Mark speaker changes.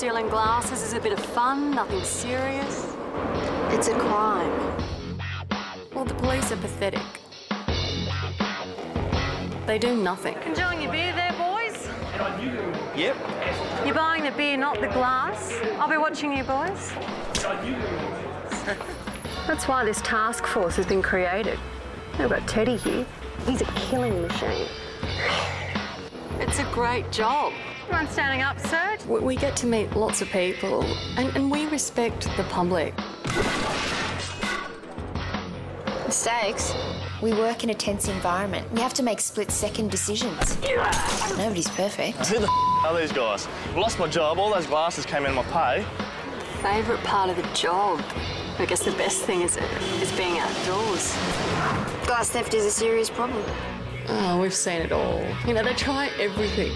Speaker 1: stealing glasses is a bit of fun, nothing serious.
Speaker 2: It's a crime.
Speaker 1: Well, the police are pathetic. They do nothing.
Speaker 3: Enjoying your beer there, boys?
Speaker 4: Yep.
Speaker 3: You're buying the beer, not the glass. I'll be watching you, boys.
Speaker 2: That's why this task force has been created. We've got Teddy here. He's a killing machine.
Speaker 1: It's a great job.
Speaker 3: Everyone standing up, sir?
Speaker 1: We- We get to meet lots of people, and, and we respect the public.
Speaker 5: Mistakes. We work in a tense environment. We have to make split-second decisions. Nobody's perfect.
Speaker 4: Who the f- are these guys? Lost my job, all those glasses came in my pay.
Speaker 1: Favourite part of the job. I guess the best thing is, is being outdoors.
Speaker 2: Glass theft is a serious problem.
Speaker 1: Oh, we've seen it all. You know, they try everything.